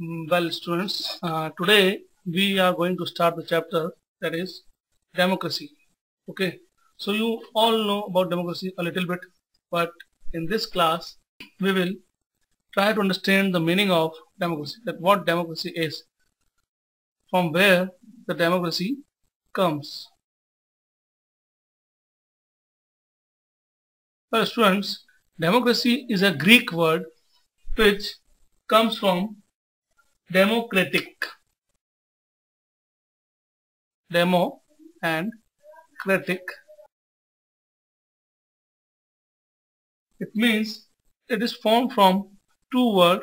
Well students, uh, today we are going to start the chapter that is democracy. Okay, so you all know about democracy a little bit, but in this class we will try to understand the meaning of democracy, that what democracy is, from where the democracy comes. Well students, democracy is a Greek word which comes from democratic. Demo and critic. It means it is formed from two word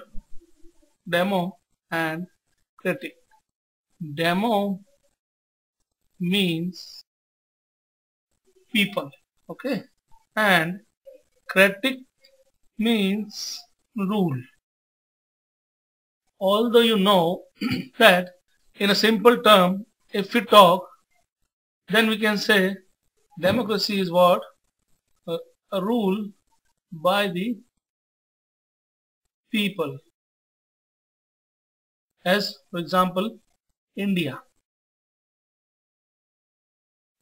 demo and critic. Demo means people okay? And critic means rule although you know that in a simple term if we talk then we can say democracy is what? A, a rule by the people. As for example India.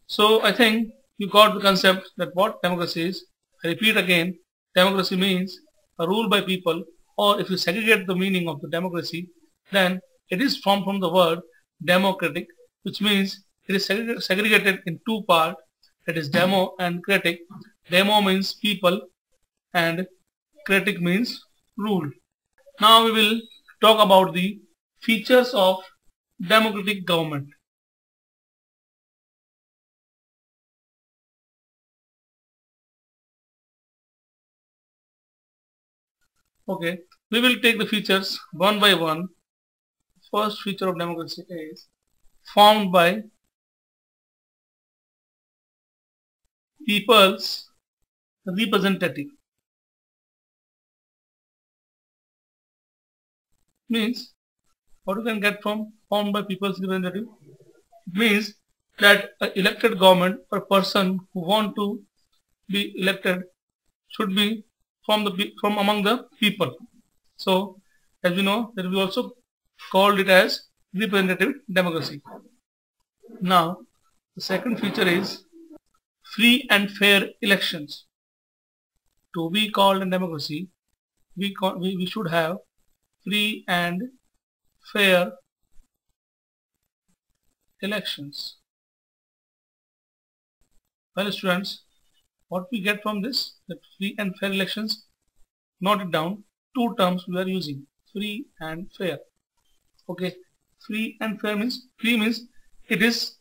So I think you got the concept that what democracy is. I repeat again democracy means a rule by people or if you segregate the meaning of the democracy then it is formed from the word democratic which means it is segre- segregated in two parts that is demo and critic. Demo means people and critic means rule. Now we will talk about the features of democratic government Okay, we will take the features one by one. First feature of democracy is formed by people's representative. Means what you can get from formed by people's representative? Means that an elected government or person who want to be elected should be from the from among the people. So as we know that we also called it as representative democracy. Now the second feature is free and fair elections. To be called a democracy, we, we, we should have free and fair elections. Well students, what we get from this that free and fair elections note it down two terms we are using free and fair. Okay free and fair means free means it is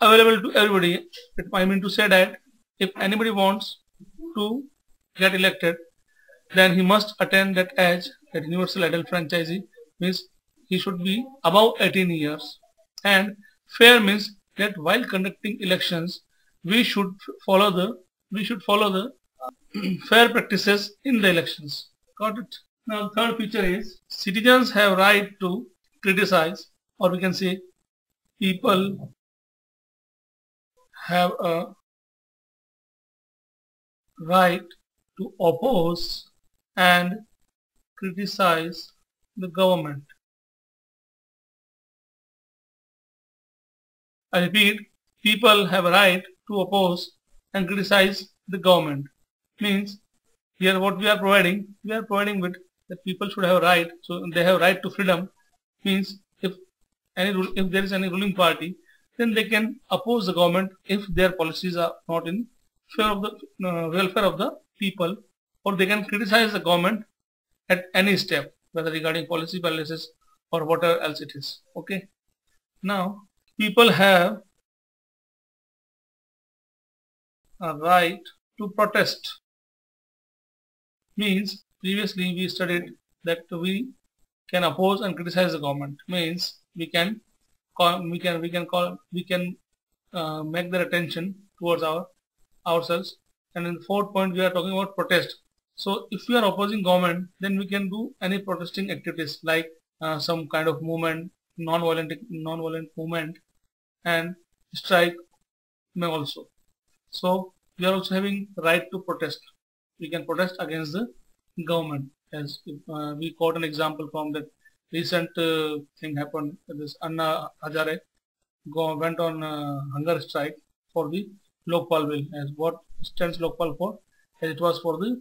available to everybody. I mean to say that if anybody wants to get elected then he must attend that age that universal adult franchise means he should be above 18 years. And fair means that while conducting elections we should follow the we should follow the fair practices in the elections. Got it? Now the third feature is citizens have right to criticize or we can say people have a right to oppose and criticize the government. I repeat, people have a right to oppose and criticize the government. Means here what we are providing, we are providing with that people should have right, so they have right to freedom. Means if any if there is any ruling party, then they can oppose the government if their policies are not in favor of the uh, welfare of the people, or they can criticize the government at any step, whether regarding policy policies or whatever else it is. Okay. Now people have a right to protest means previously we studied that we can oppose and criticize the government. Means we can call we can we can call we can uh, make their attention towards our ourselves. And in the fourth point we are talking about protest. So if we are opposing government then we can do any protesting activities like uh, some kind of movement non-violent non-violent movement and strike may also so we are also having right to protest. We can protest against the government as uh, we quote an example from the recent uh, thing happened. This Anna Hazare go, went on uh, hunger strike for the Lokpal bill. As what stands Lokpal for? As it was for the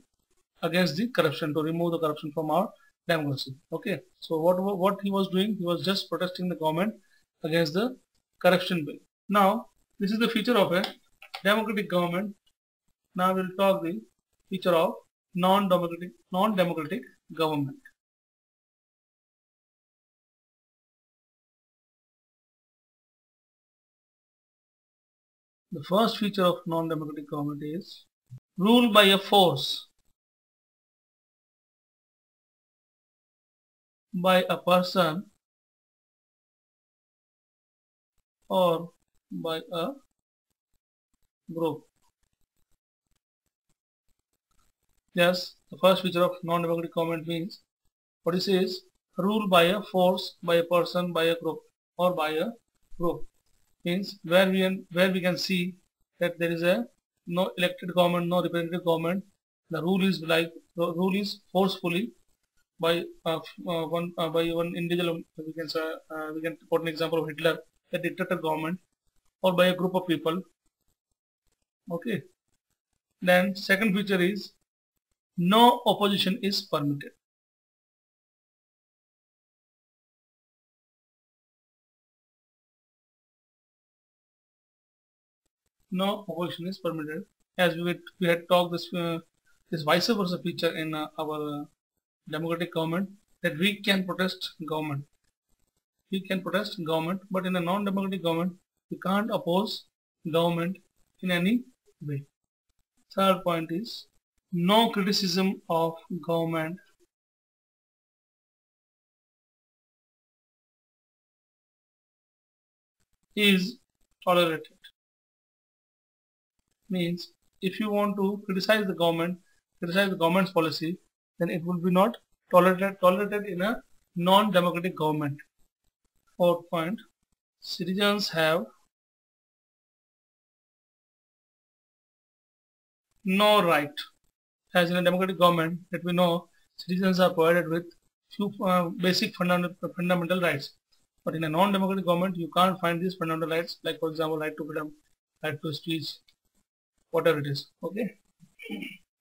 against the corruption to remove the corruption from our democracy. Okay. So what what he was doing? He was just protesting the government against the corruption bill. Now this is the feature of a democratic government. Now we'll talk the feature of non-democratic non-democratic government. The first feature of non-democratic government is rule by a force by a person or by a group. Yes, the first feature of non-democratic government means what it says rule by a force, by a person, by a group or by a group means where we can, where we can see that there is a no elected government, no representative government. The rule is like the rule is forcefully by uh, uh, one uh, by one individual. We can uh, we can put an example of Hitler, a dictator government, or by a group of people. Okay. Then second feature is no opposition is permitted. no opposition is permitted as we, we had talked this uh, this vice versa feature in uh, our uh, democratic government that we can protest government we can protest government but in a non-democratic government we can't oppose government in any way third point is no criticism of government. Is tolerated. Means if you want to criticize the government, criticize the government's policy, then it will be not tolerated, tolerated in a non-democratic government. Fourth point, citizens have no right. As in a democratic government that we know, citizens are provided with few uh, basic fundamental, fundamental rights. But in a non-democratic government, you can't find these fundamental rights, like for example, right to freedom, right to speech, whatever it is okay